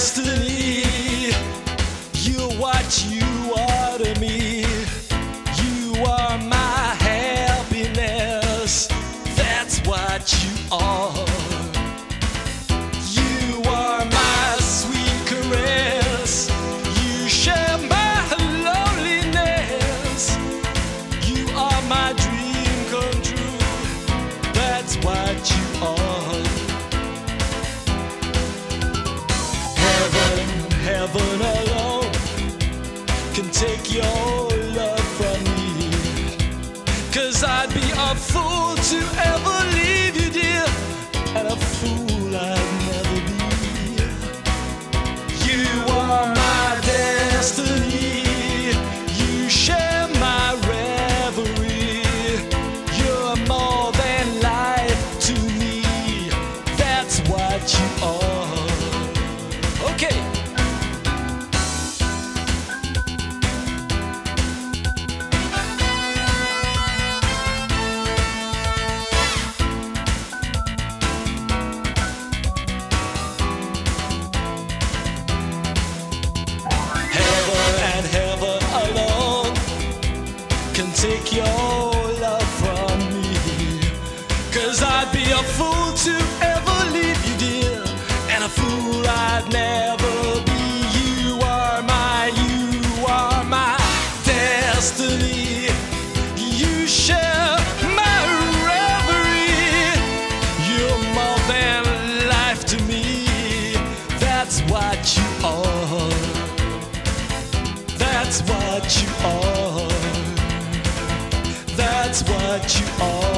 destiny. You're what you are to me. You are my happiness. That's what you are. Heaven alone can take your love from me. Cause I'd be a fool to ever leave you, dear, and a fool I'd never be. You are my destiny. You share my reverie. You're more than life to me. That's what you are. Your love from me. Cause I'd be a fool to ever leave you, dear, and a fool I'd never be. You are my, you are my destiny. You share my reverie. You're more than life to me. That's what you are. That's what